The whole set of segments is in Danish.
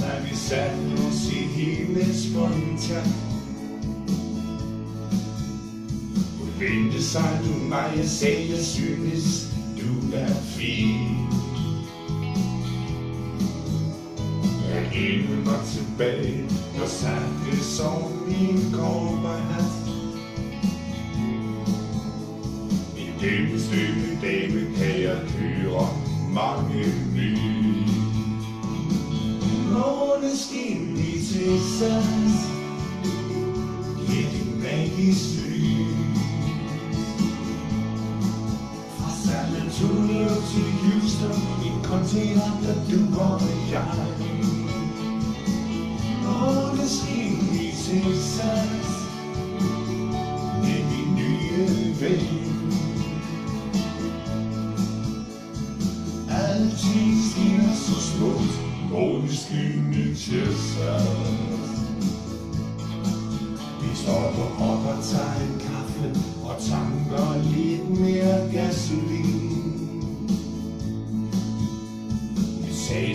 Da vi satte os i hele spontant Hun vendte sig du mig jeg sagde jeg synes du er fin. Jeg gældte mig tilbage når satte som min cowboyhat En gennemstømme dame kan jeg køre mange mil. Måneskin i Texas. Giver det magisk lys Fra San Antonio til Houston i En container, der du og jeg Måneskin i Texas. Med min nye ven. Altid skinner så smukt Måneskin i Texas Vi på op og tager en kaffe Og tanker lidt mere gasolin. Vi sagde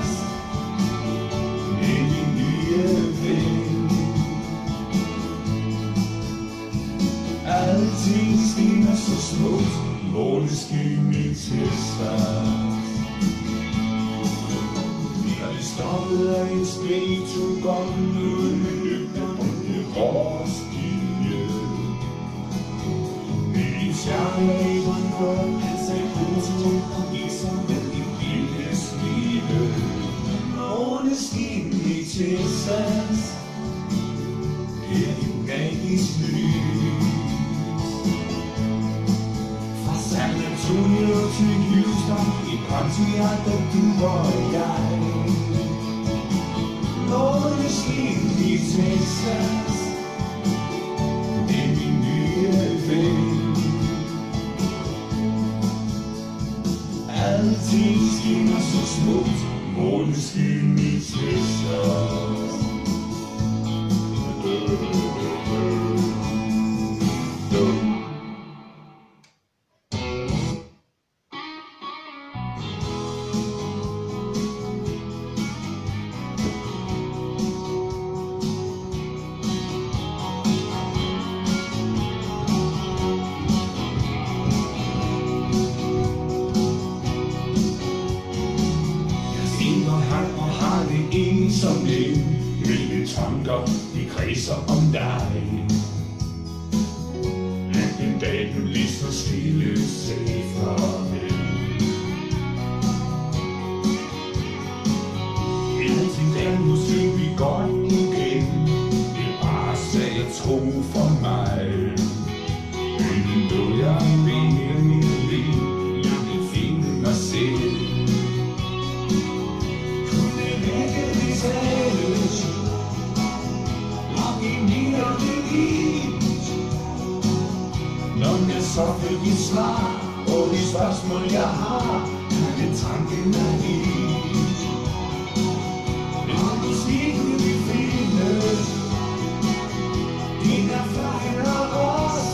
Alting skinner så smukt. Måneskin i Texas Vi har lige stoppet af en spætugon Uden med lygte på en råstinje stjerne i Bornholm Han sagde og med en lille smile. Måneskin i Texas er en magisk lys som I kontinentet du og jeg Måneskin i Texas Det er min nye ven Altid skinner så smukt Måneskin i Texas tanker, de kredser om dig. Men en dag du lige så stille sagde farvel. Alting der nu synes vi godt jeg så vil give svar På de spørgsmål jeg har er det tanken af vis Og måske kunne vi finde Din erfaring og os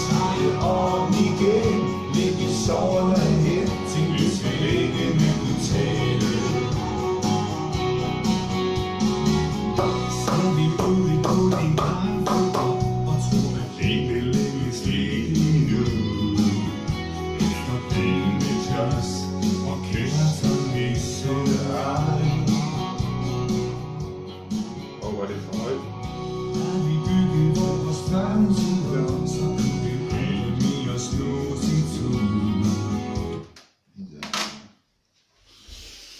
Sejle om igen Læg i sårene hen Til lys vil ikke kunne tale Så vi booty booty kaffe comes